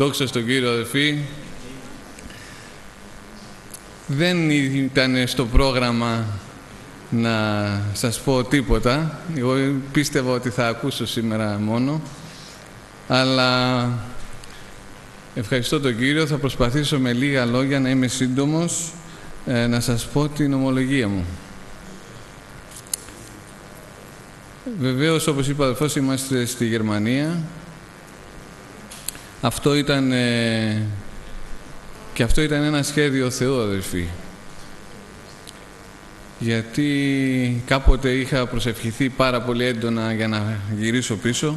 Δόξα στον Κύριο αδελφοί. Δεν ήταν στο πρόγραμμα να σας πω τίποτα. Εγώ πίστευα ότι θα ακούσω σήμερα μόνο. Αλλά ευχαριστώ τον Κύριο. Θα προσπαθήσω με λίγα λόγια να είμαι σύντομος ε, να σας πω την ομολογία μου. Βεβαίως, όπως είπα αδελφός, είμαστε στη Γερμανία αυτό ήταν ε, και αυτό ήταν ένα σχέδιο Θεού αδελφοί. Γιατί κάποτε είχα προσευχηθεί πάρα πολύ έντονα για να γυρίσω πίσω.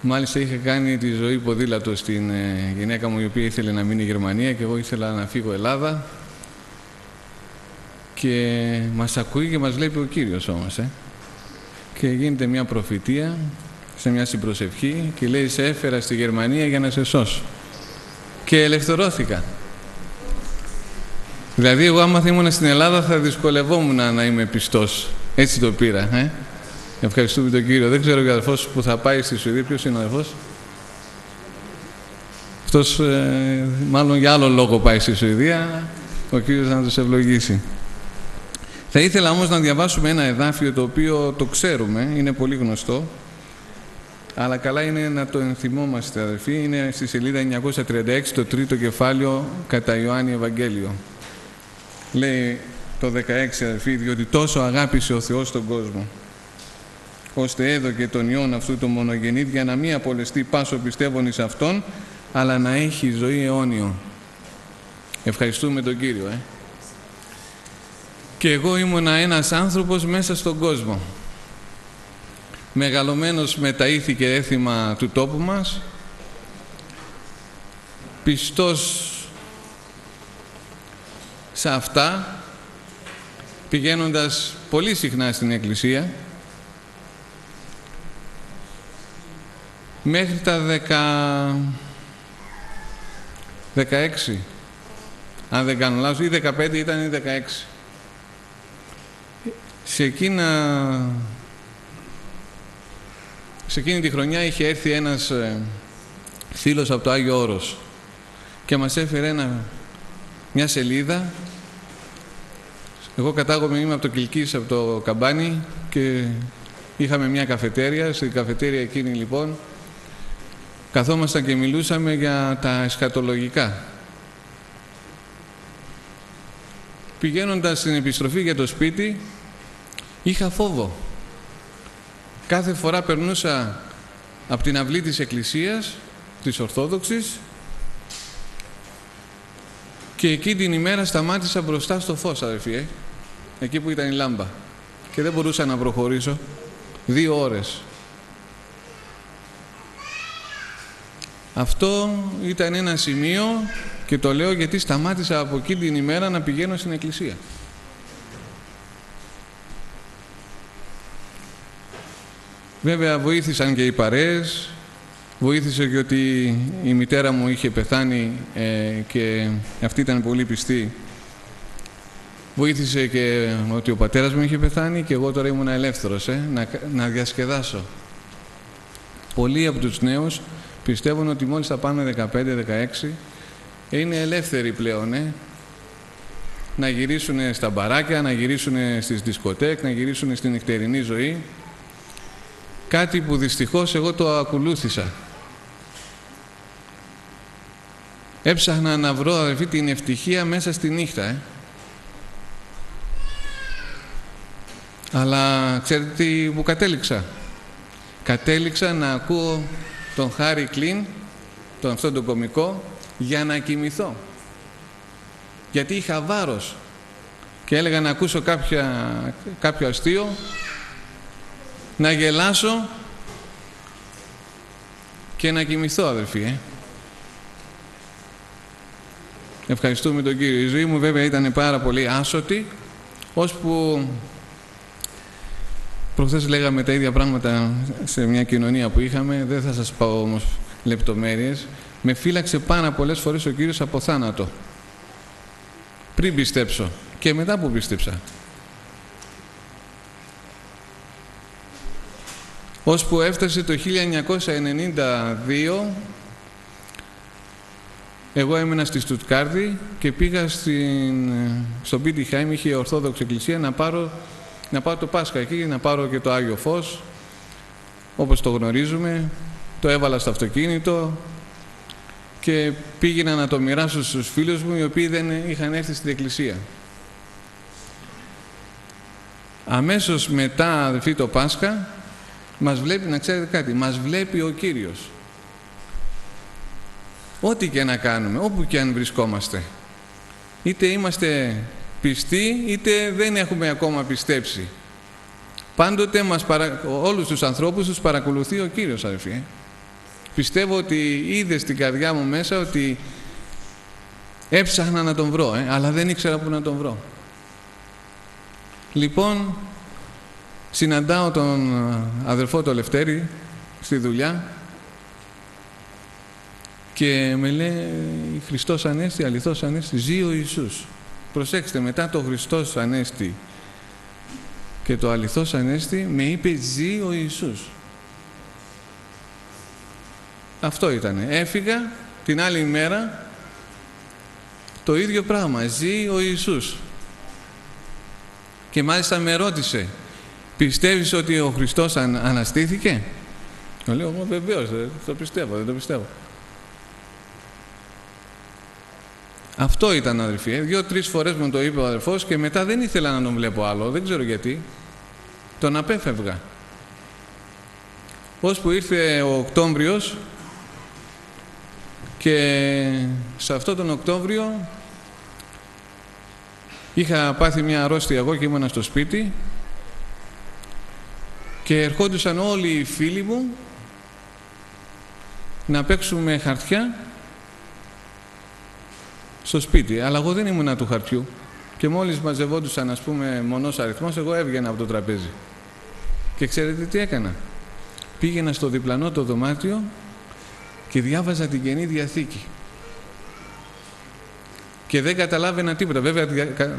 Μάλιστα είχα κάνει τη ζωή ποδήλατο στην ε, γυναίκα μου η οποία ήθελε να μείνει Γερμανία και εγώ ήθελα να φύγω Ελλάδα. Και μας ακούει και μας βλέπει ο Κύριος όμως ε. και γίνεται μια προφητεία σε μια συμπροσευχή και λέει σε έφερα στη Γερμανία για να σε σώσω. Και ελευθερώθηκα. Δηλαδή εγώ άμα θα ήμουν στην Ελλάδα θα δυσκολευόμουν να είμαι πιστός. Έτσι το πήρα. Ε; Ευχαριστούμε τον Κύριο. Δεν ξέρω ο αδερφός που θα πάει στη Σουηδία. Ποιος είναι ο αδερφός; Αυτός ε, μάλλον για άλλο λόγο πάει στη Σουηδία. Ο Κύριος να τους ευλογήσει. Θα ήθελα όμως να διαβάσουμε ένα εδάφιο το οποίο το ξέρουμε, είναι πολύ γνωστό αλλά καλά είναι να το ενθυμόμαστε αδελφοί. Είναι στη σελίδα 936 το τρίτο κεφάλαιο κατά Ιωάννη Ευαγγέλιο. Λέει το 16 αδελφοί, διότι τόσο αγάπησε ο Θεός τον κόσμο ώστε έδωκε τον Υιόν αυτού του μονογενή για να μην απολεστεί πάσο πιστεύων εις Αυτόν αλλά να έχει ζωή αιώνιο. Ευχαριστούμε τον Κύριο. Ε. Και εγώ ήμουνα ένας άνθρωπος μέσα στον κόσμο μεγαλωμένος με τα ήθη και έθιμα του τόπου μας, πιστός σε αυτά, πηγαίνοντας πολύ συχνά στην Εκκλησία, μέχρι τα δεκα... 16, αν δεν κάνω λάθος, ή 15 ήταν ή 16. Σε εκείνα σε εκείνη τη χρονιά είχε έρθει ένας ε, φίλος από το Άγιο Όρος και μας έφερε ένα, μια σελίδα εγώ κατάγομαι, είμαι από το Κιλκής, από το Καμπάνι και είχαμε μια καφετέρια. Στην καφετέρια εκείνη λοιπόν καθόμασταν και μιλούσαμε για τα εσχατολογικά. Πηγαίνοντας στην επιστροφή για το σπίτι είχα φόβο κάθε φορά περνούσα από την αυλή της Εκκλησίας, της Ορθόδοξης και εκεί την ημέρα σταμάτησα μπροστά στο φως αδερφοί, ε, εκεί που ήταν η λάμπα και δεν μπορούσα να προχωρήσω δύο ώρες. Αυτό ήταν ένα σημείο και το λέω γιατί σταμάτησα από εκεί την ημέρα να πηγαίνω στην εκκλησία. Βέβαια βοήθησαν και οι παρέες, βοήθησε και ότι η μητέρα μου είχε πεθάνει ε, και αυτή ήταν πολύ πιστή. Βοήθησε και ότι ο πατέρας μου είχε πεθάνει και εγώ τώρα ήμουν ελεύθερος, ε, να, να διασκεδάσω. Πολλοί από τους νέους πιστεύουν ότι μόλις θα πάνε 15-16 είναι ελεύθεροι πλέον, ε, να γυρίσουν στα μπαράκια, να γυρίσουν στις δισκοτέκ, να γυρίσουν στην νυχτερινή ζωή Κάτι που δυστυχώς εγώ το ακολούθησα. Έψαχνα να βρω αδερφή την ευτυχία μέσα στη νύχτα. Ε. Αλλά ξέρετε τι που κατέληξα; Κατέληξα να ακούω τον Χάρη Κλίν, τον αυτόν τον κομικό, για να κοιμηθώ. Γιατί είχα βάρος και έλεγα να ακούσω κάποια, κάποιο αστείο να γελάσω και να κοιμηθώ αδελφοί ε. ευχαριστούμε τον Κύριο. Η ζωή μου βέβαια ήταν πάρα πολύ άσωτη ώσπου προχθές λέγαμε τα ίδια πράγματα σε μια κοινωνία που είχαμε. Δεν θα σας πάω όμως λεπτομέρειες. Με φύλαξε πάρα πολλές φορές ο Κύριος από θάνατο. Πριν πιστέψω και μετά που πίστεψα ώσπου έφτασε το 1992 εγώ έμεινα στη Στουτκάρδη και πήγα στην, στο Μπίτιχάιμ, είχε Ορθόδοξη Εκκλησία, να πάρω, να πάρω το Πάσχα εκεί, να πάρω και το Άγιο Φως, όπως το γνωρίζουμε. Το έβαλα στο αυτοκίνητο και πήγαινα να το μοιράσω στους φίλους μου, οι οποίοι δεν είχαν έρθει στην Εκκλησία. Αμέσως μετά, αδελφοί, το Πάσχα, μας βλέπει, να ξέρετε κάτι, μας βλέπει ο Κύριος. Ό,τι και να κάνουμε, όπου και αν βρισκόμαστε. Είτε είμαστε πιστοί, είτε δεν έχουμε ακόμα πιστέψει. Πάντοτε μας παρα... όλους τους ανθρώπους τους παρακολουθεί ο Κύριος, αδελφοί. Ε. Πιστεύω ότι είδε στην καρδιά μου μέσα ότι έψαχνα να τον βρω, ε, αλλά δεν ήξερα πού να τον βρω. Λοιπόν, συναντάω τον αδερφό του Λευτέρη στη δουλειά και με λέει Χριστός Ανέστη, αληθώς Ανέστη, ζει ο Ιησούς. Προσέξτε, μετά το Χριστός Ανέστη και το αληθώς Ανέστη με είπε ζει ο Ιησούς. Αυτό ήταν. Έφυγα την άλλη μέρα το ίδιο πράγμα. Ζει ο Ιησούς. Και μάλιστα με ρώτησε πιστεύεις ότι ο Χριστός αν, αναστήθηκε; Το λέω, εγώ βεβαίως, το πιστεύω, δεν το πιστεύω. Αυτό ήταν αδερφοί. Ε. Δύο-τρεις φορές μου το είπε ο αδερφός και μετά δεν ήθελα να τον βλέπω άλλο. Δεν ξέρω γιατί. Τον απέφευγα. που ήρθε ο Οκτώβριος και σε αυτό τον Οκτώβριο είχα πάθει μια αρρώστια εγώ και ήμουνα στο σπίτι και ερχόντουσαν όλοι οι φίλοι μου να παίξουμε χαρτιά στο σπίτι. Αλλά εγώ δεν ήμουνα του χαρτιού. Και μόλις μαζευόντουσαν, ας πούμε, μονός αριθμός, εγώ έβγαινα από το τραπέζι. Και ξέρετε τι έκανα; Πήγαινα στο διπλανό το δωμάτιο και διάβαζα την Καινή Διαθήκη. Και δεν καταλάβαινα τίποτα. Βέβαια, δια...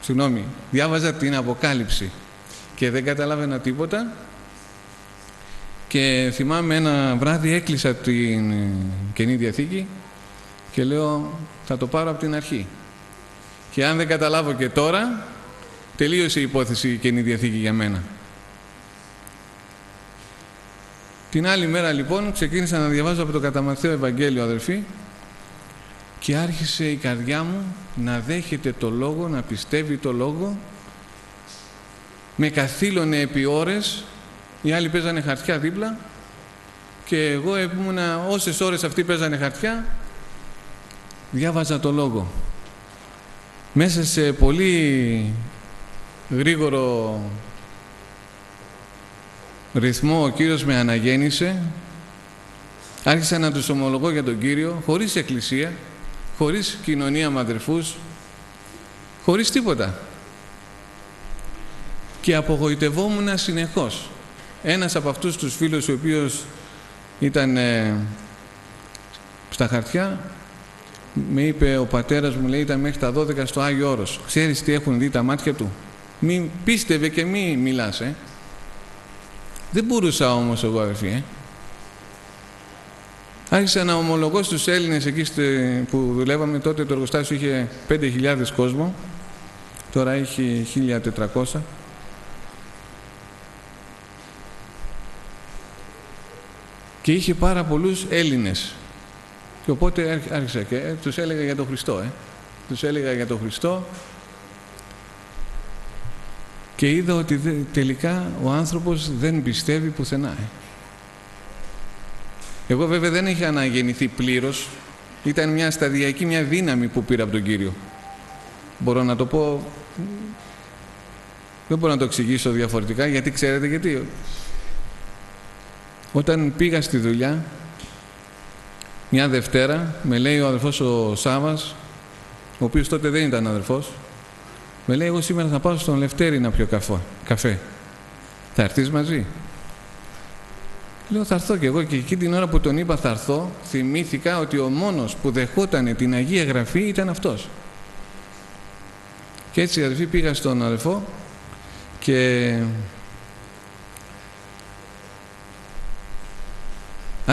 συγγνώμη, διάβαζα την Αποκάλυψη και δεν καταλάβαινα τίποτα και θυμάμαι ένα βράδυ έκλεισα την Καινή Διαθήκη και λέω θα το πάρω από την αρχή. Και αν δεν καταλάβω και τώρα, τελείωσε η υπόθεση η Καινή Διαθήκη για μένα. Την άλλη μέρα λοιπόν ξεκίνησα να διαβάζω από το κατά Ευαγγέλιο αδερφοί και άρχισε η καρδιά μου να δέχεται το Λόγο, να πιστεύει το Λόγο με καθήλωνε επί ώρες οι άλλοι παίζανε χαρτιά δίπλα και εγώ ήμουν όσες ώρες αυτοί παίζανε χαρτιά διάβαζα το Λόγο. Μέσα σε πολύ γρήγορο ρυθμό ο Κύριος με αναγέννησε άρχισα να τους ομολογώ για τον Κύριο χωρίς εκκλησία χωρίς κοινωνία με αδερφούς χωρίς τίποτα και απογοητευόμουν συνεχώς. Ένας από αυτούς τους φίλους ο οποίος ήταν ε, στα χαρτιά με είπε ο πατέρας μου λέει ήταν μέχρι τα 12 στο Άγιο Όρος. Ξέρεις τι έχουν δει τα μάτια του; Μη πίστευε και μη μιλάς ε. Δεν μπορούσα όμως εγώ αδερφή, ε. Άρχισα να ομολογώ στους Έλληνες εκεί που δουλεύαμε. Τότε το εργοστάσιο είχε 5.000 κόσμο. Τώρα έχει 1.400 και είχε πάρα πολλούς Έλληνες και οπότε άρχισα και ε, τους έλεγα για τον Χριστό ε. τους έλεγα για τον Χριστό και είδα ότι τελικά ο άνθρωπος δεν πιστεύει πουθενά. Ε. Εγώ βέβαια δεν είχα αναγεννηθεί πλήρως. Ήταν μια σταδιακή, μια δύναμη που πήρα από τον Κύριο. Μπορώ να το πω... Δεν μπορώ να το εξηγήσω διαφορετικά, γιατί ξέρετε γιατί. Όταν πήγα στη δουλειά, μια Δευτέρα, με λέει ο αδερφός ο Σάβας, ο οποίος τότε δεν ήταν αδερφός, με λέει, εγώ σήμερα θα πάω στον Λευτέρη να πιω καφέ. Θα έρθεις μαζί; Λέω, θα έρθω κι εγώ και εκεί την ώρα που τον είπα θα έρθω, θυμήθηκα ότι ο μόνος που δεχόταν την Αγία Γραφή ήταν αυτός. Και έτσι αδερφή πήγα στον αδερφό και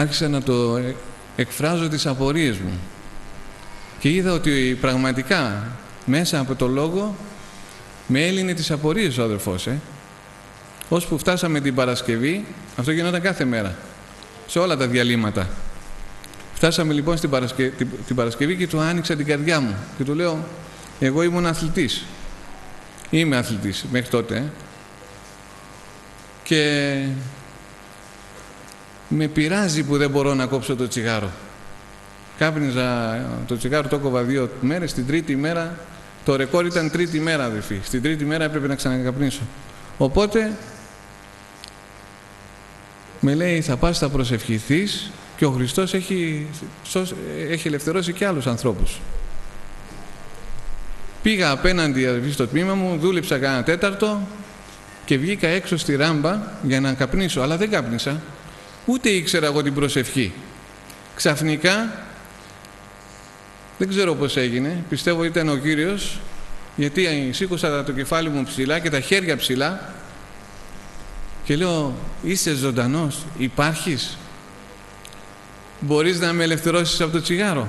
άρχισα να το ε, εκφράζω τις απορίες μου. Και είδα ότι πραγματικά μέσα από το λόγο με έλυνε τις απορίες ο αδερφός. Ε. που φτάσαμε την Παρασκευή, αυτό γινόταν κάθε μέρα, σε όλα τα διαλύματα. Φτάσαμε λοιπόν στην Παρασκευή, την, Παρασκευή και του άνοιξα την καρδιά μου και του λέω εγώ ήμουν αθλητής. Είμαι αθλητής μέχρι τότε. Ε. Και με πειράζει που δεν μπορώ να κόψω το τσιγάρο. Κάπνιζα το τσιγάρο, το έκοβα δύο μέρες, την τρίτη μέρα, το ρεκόρ ήταν τρίτη μέρα αδερφή. Στην τρίτη μέρα έπρεπε να ξανακαπνίσω. Οπότε με λέει θα πας, θα προσευχηθείς και ο Χριστός έχει, έχει ελευθερώσει και άλλους ανθρώπους. Πήγα απέναντι αδερφή στο τμήμα μου, δούλεψα κανένα τέταρτο και βγήκα έξω στη ράμπα για να καπνίσω, αλλά δεν κάπνισα. Ούτε ήξερα εγώ την προσευχή. Ξαφνικά, δεν ξέρω πώς έγινε, πιστεύω ήταν ο Κύριος, γιατί σήκωσα το κεφάλι μου ψηλά και τα χέρια ψηλά και λέω, είσαι ζωντανός, υπάρχεις, μπορείς να με ελευθερώσεις από το τσιγάρο;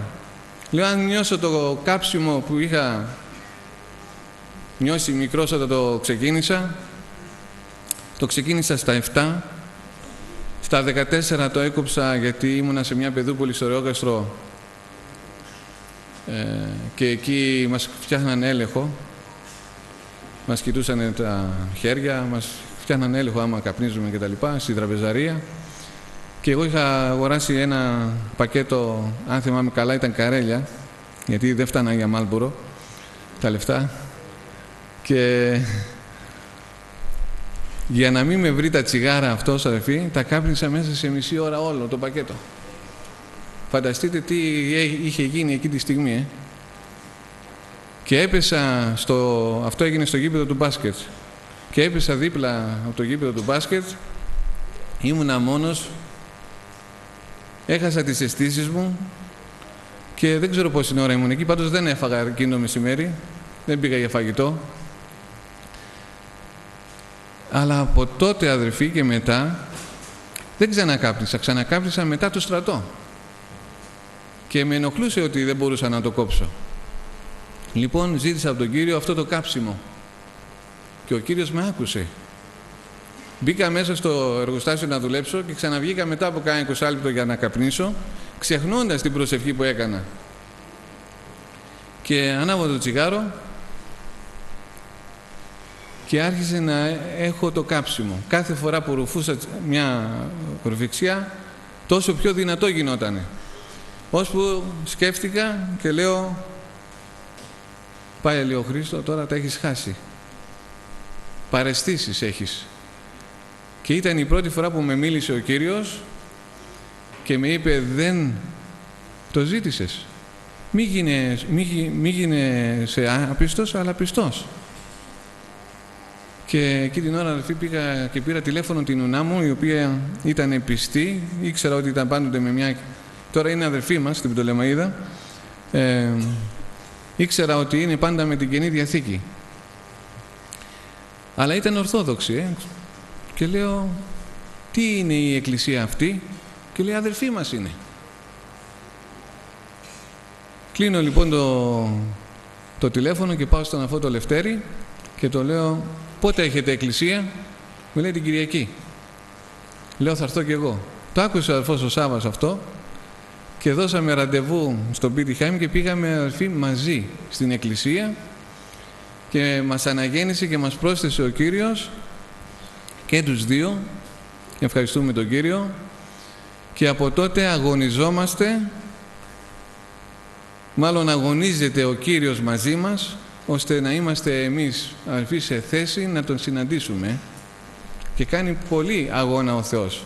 Λέω, αν νιώσω το κάψιμο που είχα νιώσει μικρός όταν το ξεκίνησα, το ξεκίνησα στα 7, στα 14 το έκοψα γιατί ήμουνα σε μια παιδούπολη στο Ρεόκαστρο ε, και εκεί μας φτιάχναν έλεγχο, μας κοιτούσαν τα χέρια, μας φτιάχναν έλεγχο άμα καπνίζουμε και τα λοιπά, στη τραπεζαρία. Και εγώ είχα αγοράσει ένα πακέτο, αν θυμάμαι καλά ήταν καρέλια, γιατί δεν φτάναν για Μάλμπουρο τα λεφτά. Και για να μην με βρει τα τσιγάρα αυτός αδερφή, τα κάπνισα μέσα σε μισή ώρα όλο το πακέτο. Φανταστείτε τι είχε γίνει εκεί τη στιγμή. Ε. Και έπεσα στο... Αυτό έγινε στο γήπεδο του μπάσκετ. Και έπεσα δίπλα από το γήπεδο του μπάσκετ. Ήμουνα μόνος. Έχασα τις αισθήσεις μου. Και δεν ξέρω πόση ώρα ήμουν εκεί. Πάντως δεν έφαγα εκείνο το μεσημέρι. Δεν πήγα για φαγητό. Αλλά από τότε αδερφοί και μετά δεν ξανακάπνισα. Ξανακάπνισα μετά το στρατό. Και με ενοχλούσε ότι δεν μπορούσα να το κόψω. Λοιπόν ζήτησα από τον Κύριο αυτό το κάψιμο. Και ο Κύριος με άκουσε. Μπήκα μέσα στο εργοστάσιο να δουλέψω και ξαναβγήκα μετά από κάνα 20 λεπτό για να καπνίσω, ξεχνώντας την προσευχή που έκανα. Και ανάβω το τσιγάρο και άρχισε να έχω το κάψιμο. Κάθε φορά που ρουφούσα μια ρουφιξιά, τόσο πιο δυνατό γινότανε. Ώσπου σκέφτηκα και λέω πάει λέει ο Χρήστο, τώρα τα έχεις χάσει. Παρεστήσεις έχεις. Και ήταν η πρώτη φορά που με μίλησε ο Κύριος και με είπε δεν το ζήτησες. Μη γίνε, μη, μη γίνε σε άπιστος, αλλά πιστός. Και εκεί την ώρα αδερφή πήγα και πήρα τηλέφωνο την ουνά μου, η οποία ήταν πιστή, ήξερα ότι ήταν πάντοτε με μια... Τώρα είναι αδερφή μας στην Πτολεμαίδα. Ε, ήξερα ότι είναι πάντα με την Καινή Διαθήκη. Αλλά ήταν Ορθόδοξη, ε. Και λέω, τι είναι η εκκλησία αυτή; Και λέει, αδερφή μας είναι. Κλείνω λοιπόν το, το τηλέφωνο και πάω στον αφότο Λευτέρη και το λέω, Πότε έχετε εκκλησία, μου λέει την Κυριακή. Λέω θα έρθω κι εγώ. Το άκουσε ο αδερφός ο Σάββας αυτό και δώσαμε ραντεβού στον Χάιμ και πήγαμε αδερφοί μαζί στην εκκλησία και μας αναγέννησε και μας πρόσθεσε ο Κύριος και τους δύο ευχαριστούμε τον Κύριο και από τότε αγωνιζόμαστε μάλλον αγωνίζεται ο Κύριος μαζί μας ώστε να είμαστε εμείς αδελφοί σε θέση να τον συναντήσουμε και κάνει πολύ αγώνα ο Θεός.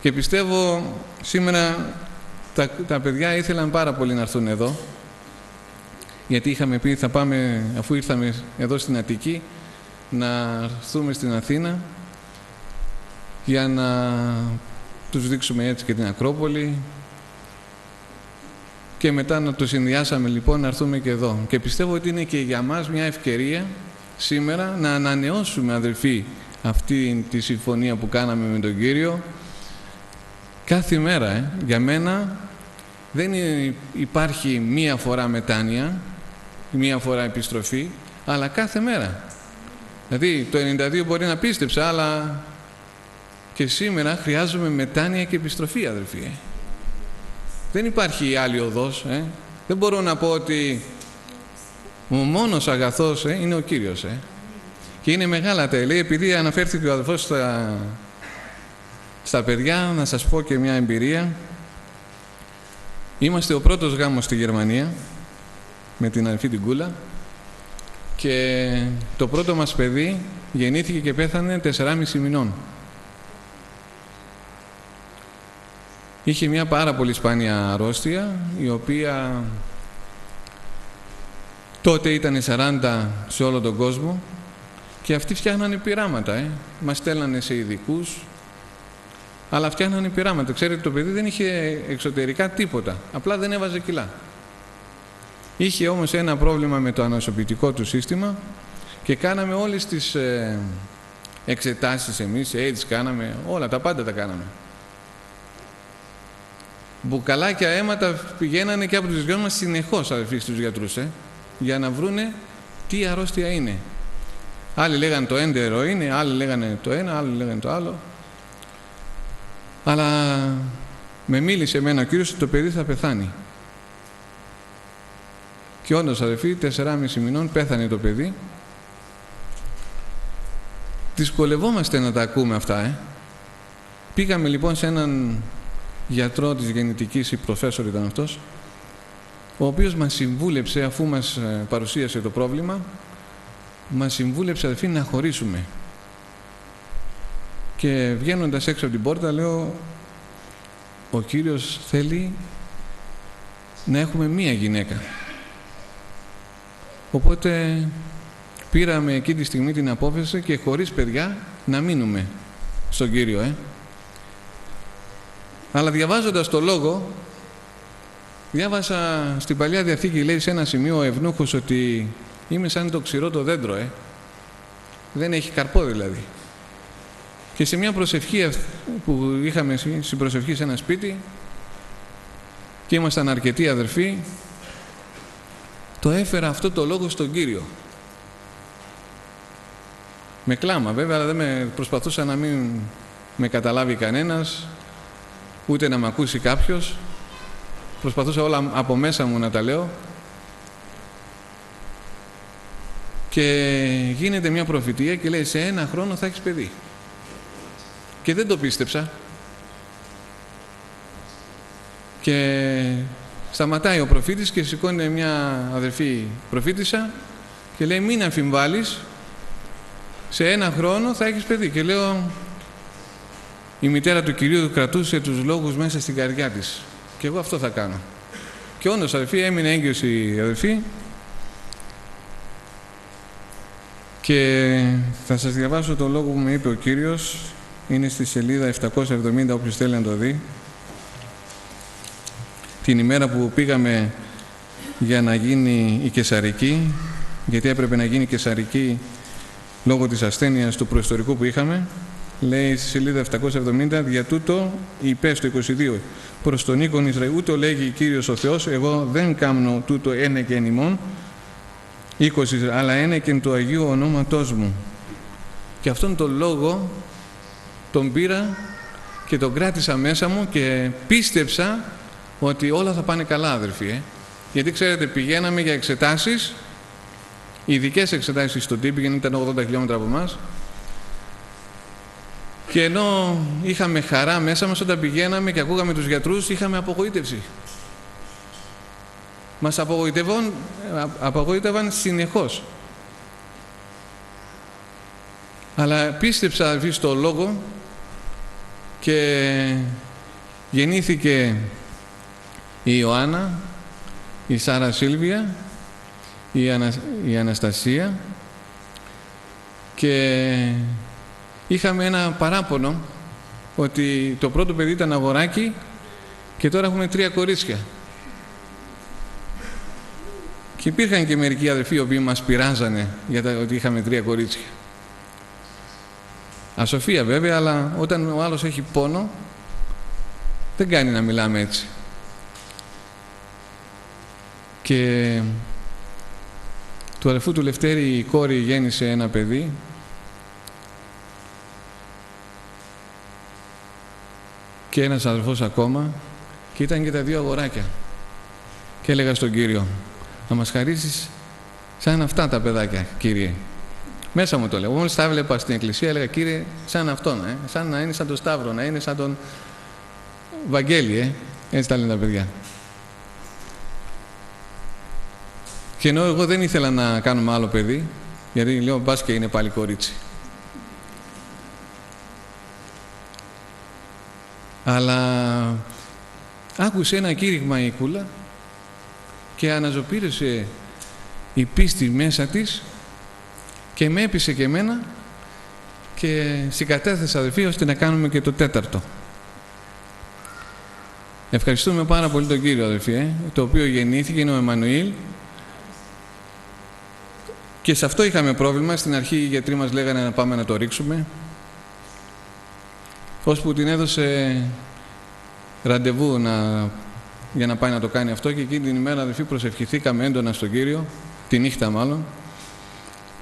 Και πιστεύω σήμερα τα, τα παιδιά ήθελαν πάρα πολύ να έρθουν εδώ γιατί είχαμε πει θα πάμε αφού ήρθαμε εδώ στην Αττική να έρθουμε στην Αθήνα για να τους δείξουμε έτσι και την Ακρόπολη και μετά να το συνδυάσαμε λοιπόν να έρθουμε και εδώ. Και πιστεύω ότι είναι και για μας μια ευκαιρία σήμερα να ανανεώσουμε αδελφοί αυτή τη συμφωνία που κάναμε με τον Κύριο Κάθε μέρα, ε, για μένα, δεν υπάρχει μία φορά μετάνοια, μία φορά επιστροφή, αλλά κάθε μέρα. Δηλαδή, το 92 μπορεί να πίστεψα, αλλά και σήμερα χρειάζομαι μετάνοια και επιστροφή, αδελφοί. Ε. Δεν υπάρχει άλλη οδός. Ε. Δεν μπορώ να πω ότι ο μόνος αγαθός ε, είναι ο Κύριος. Ε. Και είναι μεγάλα τα λέει, επειδή αναφέρθηκε ο αδελφός στα, στα παιδιά, να σας πω και μια εμπειρία. Είμαστε ο πρώτος γάμος στη Γερμανία, με την αδελφή την Κούλα, και το πρώτο μας παιδί γεννήθηκε και πέθανε 4,5 μηνών. Είχε μια πάρα πολύ σπάνια αρρώστια, η οποία τότε ήταν 40 σε όλο τον κόσμο και αυτοί φτιάχνανε πειράματα. Ε. Μας στέλνανε σε ειδικούς, αλλά φτιάχνανε πειράματα. Ξέρετε, το παιδί δεν είχε εξωτερικά τίποτα. Απλά δεν έβαζε κιλά. Είχε όμως ένα πρόβλημα με το ανασωπητικό του σύστημα και κάναμε όλες τις ε, εξετάσεις εμείς, AIDS κάναμε, όλα τα πάντα τα κάναμε. Μπουκαλάκια αίματα πηγαίνανε και από τους δυο μας συνεχώς αδελφοί στους γιατρούς, ε, για να βρούνε τι αρρώστια είναι. Άλλοι λέγανε το έντερο είναι, άλλοι λέγανε το ένα, άλλοι λέγανε το άλλο. Αλλά με μίλησε εμένα ο Κύριος ότι το παιδί θα πεθάνει. Και όντως αδελφοί, 4,5 μηνών πέθανε το παιδί. Δυσκολευόμαστε να τα ακούμε αυτά, ε. Πήγαμε λοιπόν σε έναν γιατρό της γεννητικής, η προφέσορ ήταν αυτός, ο οποίος μας συμβούλεψε, αφού μας ε, παρουσίασε το πρόβλημα, μας συμβούλεψε αδελφοί να χωρίσουμε. Και βγαίνοντας έξω από την πόρτα λέω, ο Κύριος θέλει να έχουμε μία γυναίκα. Οπότε πήραμε εκεί τη στιγμή την απόφαση και χωρίς παιδιά να μείνουμε στον Κύριο. Ε. Αλλά διαβάζοντας το λόγο, διάβασα στην Παλιά Διαθήκη, λέει σε ένα σημείο ο Ευνούχος ότι είμαι σαν το ξηρό το δέντρο, ε. Δεν έχει καρπό δηλαδή. Και σε μια προσευχή που είχαμε στην προσευχή σε ένα σπίτι και ήμασταν αρκετοί αδερφοί, το έφερα αυτό το λόγο στον Κύριο. Με κλάμα βέβαια, αλλά δεν με προσπαθούσα να μην με καταλάβει κανένας, ούτε να με ακούσει κάποιος. Προσπαθούσα όλα από μέσα μου να τα λέω. Και γίνεται μια προφητεία και λέει σε ένα χρόνο θα έχεις παιδί. Και δεν το πίστεψα. Και σταματάει ο προφήτης και σηκώνει μια αδερφή προφήτησα και λέει μην αμφιβάλλεις σε ένα χρόνο θα έχεις παιδί. Και λέω η μητέρα του Κυρίου κρατούσε τους λόγους μέσα στην καρδιά της. Και εγώ αυτό θα κάνω. Και όντως αδελφοί έμεινε έγκυος η αδελφή και θα σας διαβάσω το λόγο που μου είπε ο Κύριος είναι στη σελίδα 770 όποιος θέλει να το δει την ημέρα που πήγαμε για να γίνει η Κεσαρική γιατί έπρεπε να γίνει η Κεσαρική λόγω της ασθένειας του προϊστορικού που είχαμε λέει στη σελίδα 770 για τούτο υπέ στο 22 προς τον οίκον Ισραήλ ούτω λέγει Κύριος ο Θεός εγώ δεν κάμνω τούτο ένα και ενημών 20 αλλά ένα και του Αγίου ονόματός μου και αυτόν τον λόγο τον πήρα και τον κράτησα μέσα μου και πίστεψα ότι όλα θα πάνε καλά αδερφοί ε. γιατί ξέρετε πηγαίναμε για εξετάσεις ειδικές εξετάσεις στον τύπη γιατί ήταν 80 χιλιόμετρα από εμάς και ενώ είχαμε χαρά μέσα μας όταν πηγαίναμε και ακούγαμε τους γιατρούς, είχαμε απογοήτευση. Μας απογοητεύαν, απογοήτευαν συνεχώς. Αλλά πίστεψα αδελφοί στο Λόγο και γεννήθηκε η Ιωάννα, η Σάρα Σίλβια, η, η Αναστασία και είχαμε ένα παράπονο ότι το πρώτο παιδί ήταν αγοράκι και τώρα έχουμε τρία κορίτσια. Και υπήρχαν και μερικοί αδερφοί οι οποίοι μας πειράζανε για το ότι είχαμε τρία κορίτσια. Ασοφία βέβαια, αλλά όταν ο άλλος έχει πόνο, Δεν κάνει να μιλάμε έτσι. Και του αδελφού του Λευτέρη η κόρη γέννησε ένα παιδί και ένας αδελφός ακόμα και ήταν και τα δύο αγοράκια. Και έλεγα στον Κύριο, να μας χαρίσεις σαν αυτά τα παιδάκια, Κύριε. Μέσα μου το λέω. Μόλις τα έβλεπα στην εκκλησία, έλεγα, Κύριε, σαν αυτόν, ε; σαν να είναι σαν τον Σταύρο, να είναι σαν τον Βαγγέλη, ε; έτσι τα λένε τα παιδιά. Και ενώ εγώ δεν ήθελα να κάνουμε άλλο παιδί, γιατί λέω μπας και είναι πάλι κορίτσι. Αλλά άκουσε ένα κήρυγμα η κούλα και αναζωπήρεσε η πίστη μέσα της και με έπεισε και εμένα και συγκατέθεσα αδελφοί ώστε να κάνουμε και το τέταρτο. Ευχαριστούμε πάρα πολύ τον Κύριο αδελφοί, ε, το οποίο γεννήθηκε, είναι ο Εμμανουήλ και σε αυτό είχαμε πρόβλημα. Στην αρχή οι γιατροί μας λέγανε να πάμε να το ρίξουμε. Ώσπου την έδωσε ραντεβού να, για να πάει να το κάνει αυτό και εκείνη την ημέρα αδελφοί προσευχηθήκαμε έντονα στον Κύριο, τη νύχτα μάλλον,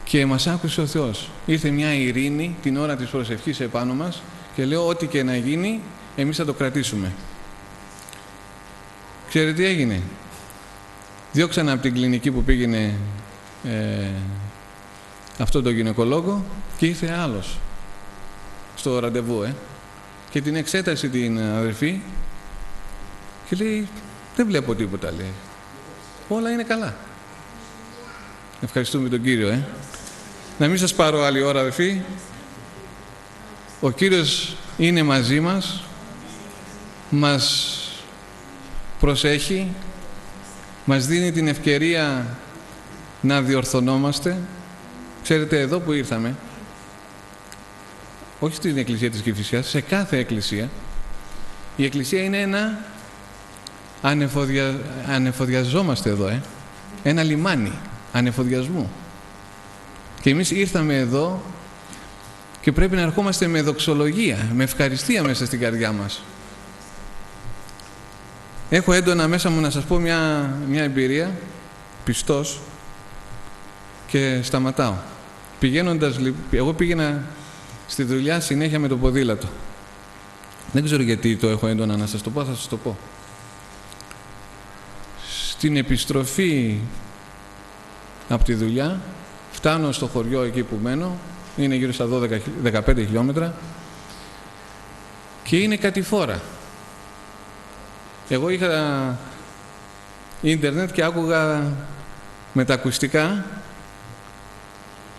και μας άκουσε ο Θεός. Ήρθε μια ειρήνη την ώρα της προσευχής επάνω μας και λέω ό,τι και να γίνει εμείς θα το κρατήσουμε. Ξέρετε τι έγινε; Διώξανε από την κλινική που πήγαινε ε, αυτό το γυναικολόγο και ήρθε άλλος στο ραντεβού ε, και την εξέτασε την αδερφή και λέει δεν βλέπω τίποτα λέει όλα είναι καλά ευχαριστούμε τον Κύριο ε. να μην σας πάρω άλλη ώρα αδερφή ο Κύριος είναι μαζί μας μας προσέχει μας δίνει την ευκαιρία να διορθωνόμαστε. Ξέρετε, εδώ που ήρθαμε, όχι στην Εκκλησία της Κηφισιάς, σε κάθε Εκκλησία, η Εκκλησία είναι ένα ανεφοδια... ανεφοδιαζόμαστε εδώ, ε. ένα λιμάνι ανεφοδιασμού. Και εμείς ήρθαμε εδώ και πρέπει να ερχόμαστε με δοξολογία, με ευχαριστία μέσα στην καρδιά μας. Έχω έντονα μέσα μου να σας πω μια, μια εμπειρία, πιστός, και σταματάω. Πηγαίνοντας, εγώ πήγαινα στη δουλειά συνέχεια με το ποδήλατο. Δεν ξέρω γιατί το έχω έντονα να σας το πω, θα σας το πω. Στην επιστροφή από τη δουλειά, φτάνω στο χωριό εκεί που μένω, είναι γύρω στα 12, 15 χιλιόμετρα και είναι κατηφόρα. Εγώ είχα ίντερνετ και άκουγα με τα ακουστικά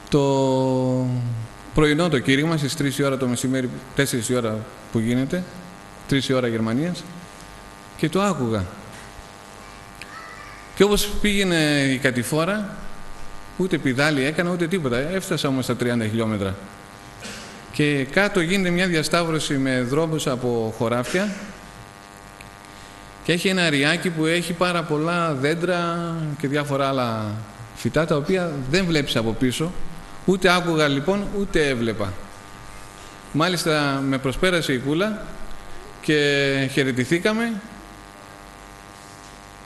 το πρωινό το κήρυγμα στις 3 η ώρα το μεσημέρι, 4 η ώρα που γίνεται, 3 η ώρα Γερμανίας και το άκουγα. Και όπως πήγαινε η κατηφόρα, ούτε πιδάλι έκανα ούτε τίποτα. Έφτασα όμως στα 30 χιλιόμετρα. Και κάτω γίνεται μια διασταύρωση με δρόμους από χωράφια και έχει ένα ριάκι που έχει πάρα πολλά δέντρα και διάφορα άλλα φυτά τα οποία δεν βλέπεις από πίσω Ούτε άκουγα λοιπόν, ούτε έβλεπα. Μάλιστα με προσπέρασε η κούλα και χαιρετηθήκαμε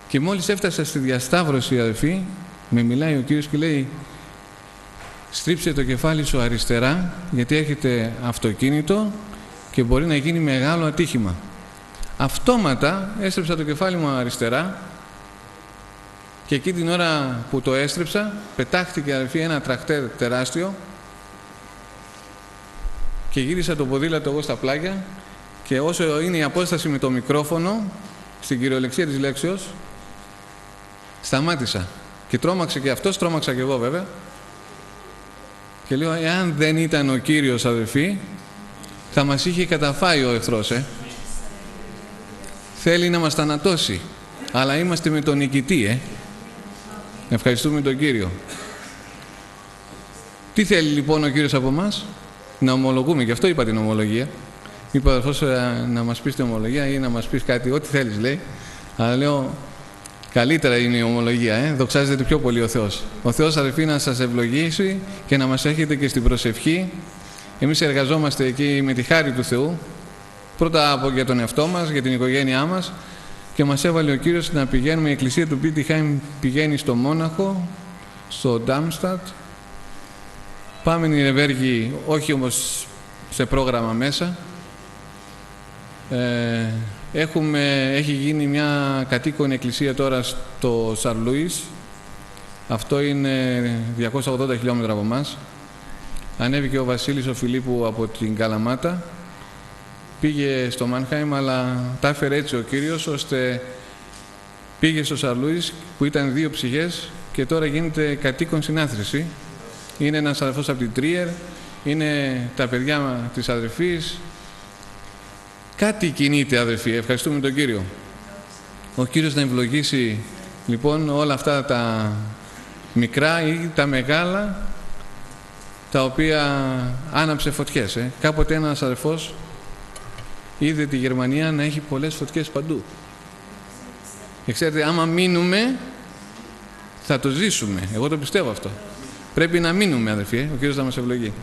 και μόλις έφτασα στη διασταύρωση αδελφή, με μιλάει ο Κύριος και λέει στρίψε το κεφάλι σου αριστερά γιατί έχετε αυτοκίνητο και μπορεί να γίνει μεγάλο ατύχημα. Αυτόματα έστρεψα το κεφάλι μου αριστερά και εκεί την ώρα που το έστρεψα, πετάχτηκε αδελφοί ένα τρακτέρ τεράστιο και γύρισα το ποδήλατο εγώ στα πλάγια και όσο είναι η απόσταση με το μικρόφωνο, στην κυριολεξία της λέξεως, σταμάτησα. Και τρόμαξε και αυτός, τρόμαξα και εγώ βέβαια. Και λέω, εάν δεν ήταν ο Κύριος αδελφοί, θα μας είχε καταφάει ο εχθρός, ε. Θέλει να μας θανατώσει. Αλλά είμαστε με τον νικητή, ε. Ευχαριστούμε τον Κύριο. Τι θέλει λοιπόν ο Κύριος από εμάς, να ομολογούμε, γι' αυτό είπα την ομολογία. Είπα αδερφός ε, να μας πεις την ομολογία ή να μας πεις κάτι, ό,τι θέλεις λέει. Αλλά λέω, καλύτερα είναι η ομολογία, ε; δοξάζεται πιο πολύ ο Θεός. Ο Θεός αδερφοί να σας ευλογήσει και να μας έχετε και στην προσευχή. Εμείς εργαζόμαστε εκεί με τη χάρη του Θεού πρώτα από για τον εαυτό μας, για την οικογένειά μας και μας έβαλε ο Κύριος να πηγαίνουμε, η εκκλησία του Χάιμ πηγαίνει στο Μόναχο, στο Ντάμστατ. Πάμε Νιρεβέργη, όχι όμως σε πρόγραμμα μέσα. Ε, έχουμε, έχει γίνει μια κατοίκονη εκκλησία τώρα στο Σαρλούις. Αυτό είναι 280 χιλιόμετρα από εμάς. Ανέβηκε ο Βασίλης ο Φιλίππου από την Καλαμάτα. Πήγε στο Μάνχαιμ, αλλά τα έφερε έτσι ο Κύριος, ώστε πήγε στο Σαρλούις, που ήταν δύο ψυχές, και τώρα γίνεται κατοίκον συνάθρηση. Είναι ένας αδερφός από την Τρίερ, είναι τα παιδιά της αδερφής. Κάτι κινείται αδερφή, ευχαριστούμε τον Κύριο. Ο Κύριος να ευλογήσει λοιπόν όλα αυτά τα μικρά ή τα μεγάλα τα οποία άναψε φωτιές. Ε. Κάποτε ένας αδερφός είδε τη Γερμανία να έχει πολλές φωτιές παντού. Και ξέρετε, άμα μείνουμε, θα το ζήσουμε. Εγώ το πιστεύω αυτό. Πρέπει να μείνουμε, αδερφοί. Ε. Ο Κύριος θα μας ευλογεί.